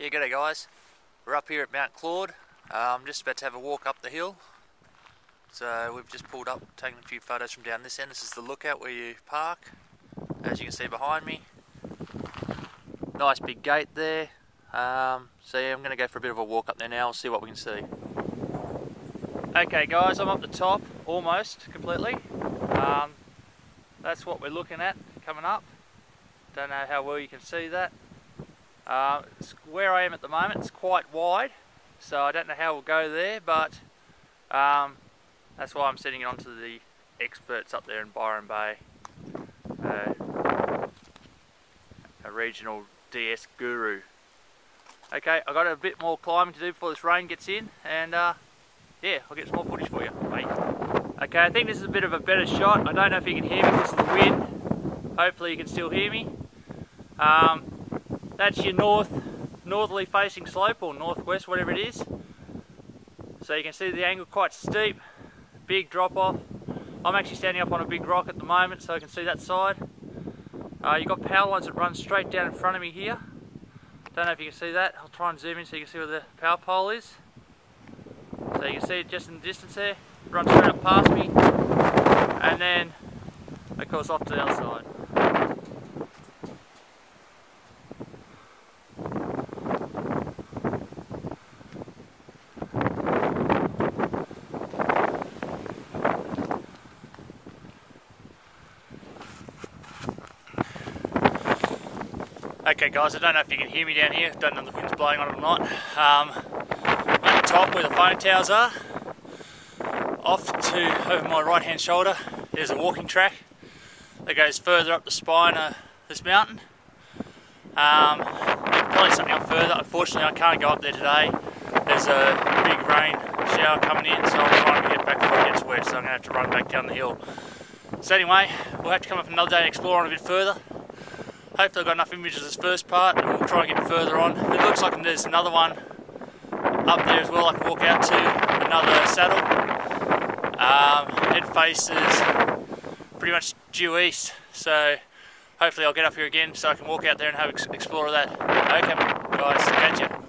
Yeah, g'day guys. We're up here at Mount Claude. I'm um, just about to have a walk up the hill. So we've just pulled up, taken a few photos from down this end. This is the lookout where you park, as you can see behind me. Nice big gate there. Um, so yeah, I'm going to go for a bit of a walk up there now. We'll see what we can see. Okay guys, I'm up the top, almost completely. Um, that's what we're looking at coming up. Don't know how well you can see that. Uh, where I am at the moment, it's quite wide, so I don't know how we'll go there, but um, that's why I'm sending it on to the experts up there in Byron Bay, uh, a regional DS guru. Okay, I've got a bit more climbing to do before this rain gets in, and uh, yeah, I'll get some more footage for you. Bye. Okay, I think this is a bit of a better shot. I don't know if you can hear me because of the wind. Hopefully you can still hear me. Um, that's your north, northerly facing slope or northwest, whatever it is. So you can see the angle quite steep, big drop off. I'm actually standing up on a big rock at the moment so I can see that side. Uh, you've got power lines that run straight down in front of me here. Don't know if you can see that. I'll try and zoom in so you can see where the power pole is. So you can see it just in the distance there. Runs straight up past me. And then, of course, off to the other side. Okay guys, I don't know if you can hear me down here, don't know if the wind's blowing on it or not. Um, the top where the phone towers are, off to over my right hand shoulder, there's a walking track that goes further up the spine of this mountain. Um, probably something up further, unfortunately I can't go up there today. There's a big rain shower coming in, so I'm trying to get back before it gets wet, so I'm going to have to run back down the hill. So anyway, we'll have to come up another day and explore on a bit further. Hopefully I've got enough images of this first part and we'll try and get further on. It looks like there's another one up there as well I can walk out to, another saddle. Um, it faces pretty much due east, so hopefully I'll get up here again so I can walk out there and have explore that. Okay guys, catch ya.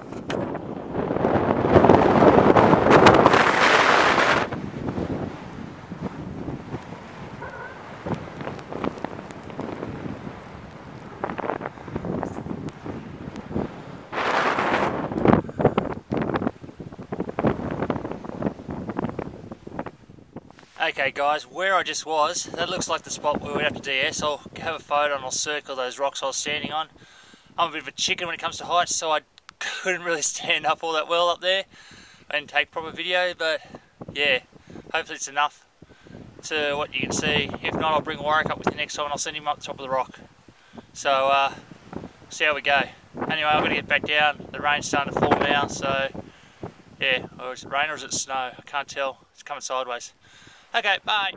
Okay guys, where I just was, that looks like the spot where we have to DS. I'll have a photo and I'll circle those rocks I was standing on. I'm a bit of a chicken when it comes to heights, so I couldn't really stand up all that well up there and take proper video, but yeah, hopefully it's enough to what you can see. If not, I'll bring Warwick up with you next time and I'll send him up the top of the rock. So, uh, see how we go. Anyway, I'm going to get back down. The rain's starting to fall now, so yeah, or is it rain or is it snow? I can't tell. It's coming sideways. Okay, bye.